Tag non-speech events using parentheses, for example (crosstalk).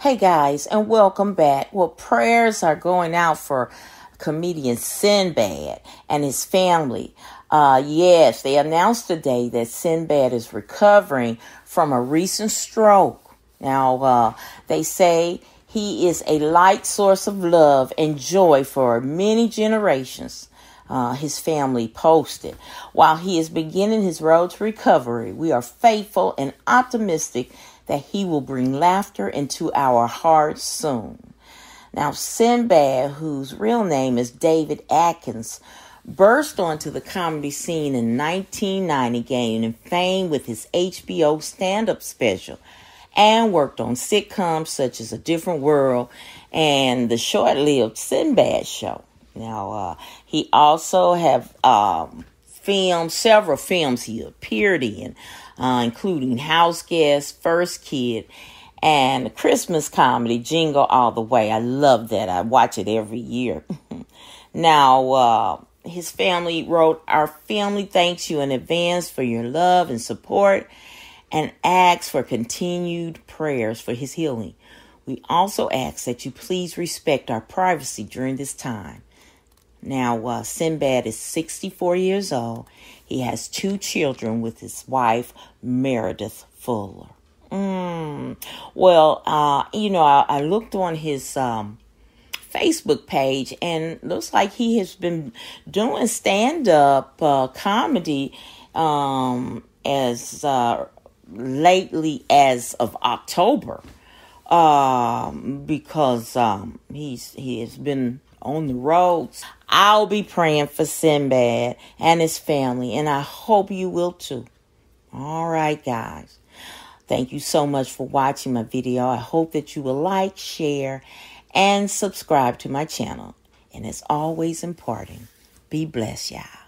Hey guys, and welcome back. Well, prayers are going out for comedian Sinbad and his family. Uh, yes, they announced today that Sinbad is recovering from a recent stroke. Now, uh, they say he is a light source of love and joy for many generations. Uh, his family posted. While he is beginning his road to recovery, we are faithful and optimistic that he will bring laughter into our hearts soon. Now, Sinbad, whose real name is David Adkins, burst onto the comedy scene in 1990, gaining fame with his HBO stand up special, and worked on sitcoms such as A Different World and the short lived Sinbad Show. Now, uh, he also have um, filmed several films he appeared in, uh, including House Guest, First Kid, and the Christmas comedy Jingle All the Way. I love that. I watch it every year. (laughs) now, uh, his family wrote, Our family thanks you in advance for your love and support and asks for continued prayers for his healing. We also ask that you please respect our privacy during this time. Now, uh, Sinbad is 64 years old. He has two children with his wife, Meredith Fuller. Mm. Well, uh, you know, I, I looked on his um, Facebook page and looks like he has been doing stand up uh, comedy um, as uh, lately as of October um, because um, he's he has been on the roads. I'll be praying for Sinbad and his family, and I hope you will too. All right, guys. Thank you so much for watching my video. I hope that you will like, share, and subscribe to my channel. And as always important, be blessed, y'all.